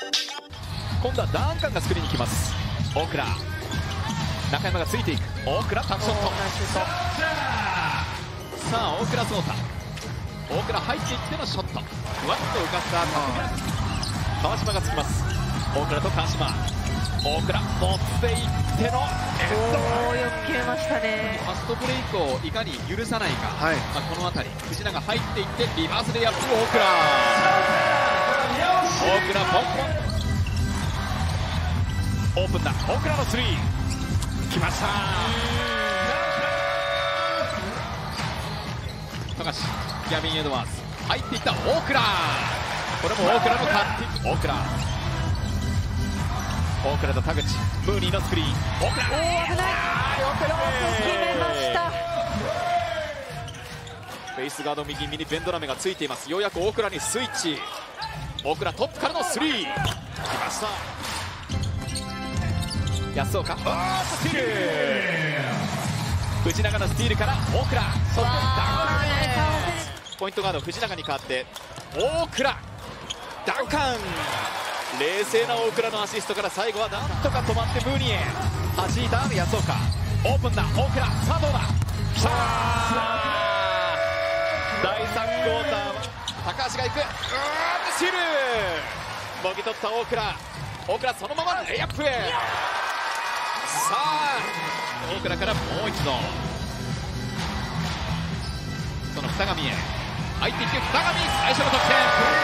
今度はダンカンが作りに行きます。大倉。中山がついていく。大倉タッチショット。さあ大倉壮太大倉入っていってのショット。ふわっと浮かせた。川島がつきます。大倉と川島。大倉持っていってのおおよく決めましたね。ファストブレイクをいかに許さないか、はい。まあ、この辺り。藤永入っていってリバースレイアップ大倉大倉ポンポンオープンだ大倉のスリー。来ました富樫ギャビン・エドワーズ入っていった。大倉これも大倉のカッティング。大倉大倉と田口ムーニーのスクリーン大倉危ないよく決めましたフェイスガード右ミニベンドラメがついていますようやく大倉にスイッチ大倉トップからのスリー。来ました。安岡。あースティー。ル藤永のスティールから大倉。そしてダンポイントガード藤永に代わって大倉。ダンカン。冷静な大倉のアシストから最後はなんとか止まってムーニエ。弾いた安岡。オープンだ。大倉さあどうだ？きたー第3クォーターは高橋が行く。うーんシールもぎ取った大倉。大倉そのままレイアップへ。さあ大倉からもう一度。その二神へ。入っていく二神最初の得点。